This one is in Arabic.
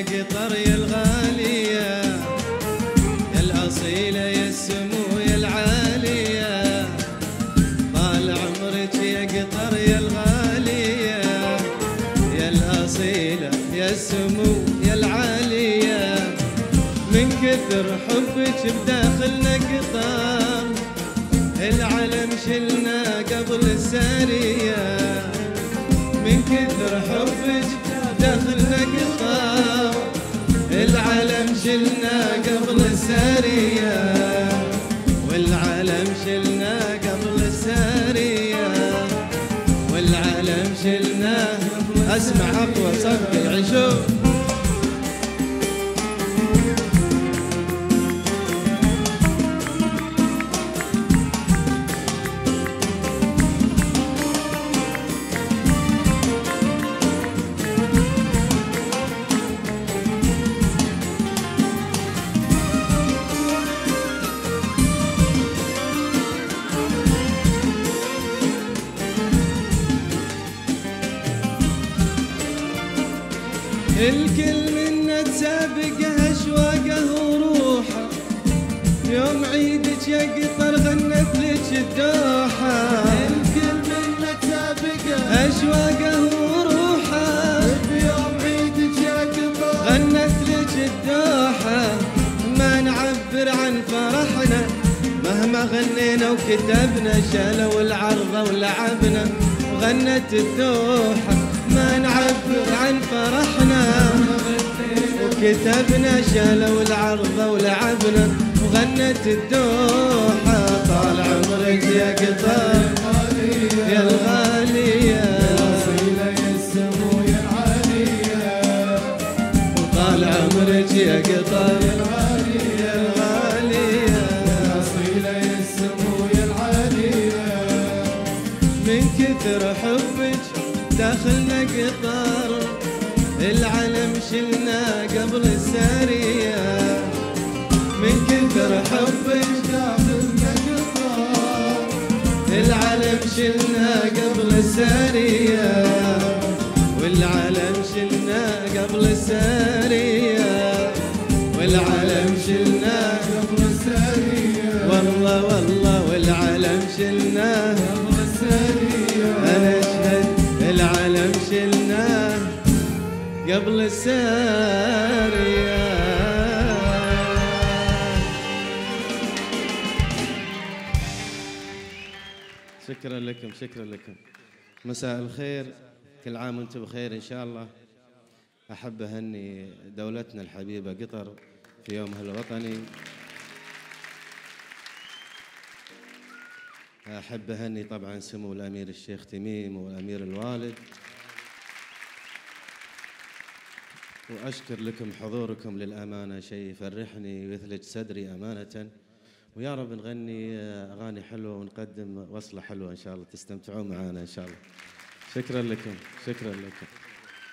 قطر يا الغالية يا الأصيلة يا السمو يا العالية. طال عمرك يا قطر يا الغالية يا الأصيلة يا السمو يا العالية. من كثر حبك بداخلنا قطار العلم شلنا قبل السارية. من كثر حبك دخلنا شلنا قبل السارية والعلم شلنا قبل السارية. والعلم شلنا أسمع أقوى صفقة عشوق الكل منا تسابقه أشواقه وروحه. يوم عيدك يا قطر غنت لك الدوحة. الكل منا تسابقه أشواقه وروحه. بيوم عيدك يا قطر غنت لك الدوحة. ما نعبر عن فرحنا مهما غنينا وكتبنا شالوا العرضه ولعبنا وغنت الدوحة. ما نعبر عن فرحنا. وكتبنا شالوا العرضة ولعبنا وغنت الدوحة. طال عمرك يا قطر يا الغالية. يا السمو يا العالية طال عمرك يا قطر يا الغالية. من كثر داخلنا قطار العلم شلنا قبل السارية من كثر حبك داخلنا قطار العلم شلنا قبل السارية والعلم شلنا قبل السارية والعلم شلنا قبل السارية والله والله والعلم شلنا قبل السارية. شكرا لكم شكرا لكم. مساء الخير كل عام وأنتم بخير إن شاء الله. أحب أهني دولتنا الحبيبة قطر في يومها الوطني أحب أهني طبعا سمو الأمير الشيخ تميم والأمير الوالد. وأشكر لكم حضوركم للأمانة شيء يفرحني ويثلج صدري أمانة. ويا رب نغني أغاني حلوة ونقدم وصلة حلوة إن شاء الله. تستمتعون معنا إن شاء الله. شكرا لكم شكرا لكم.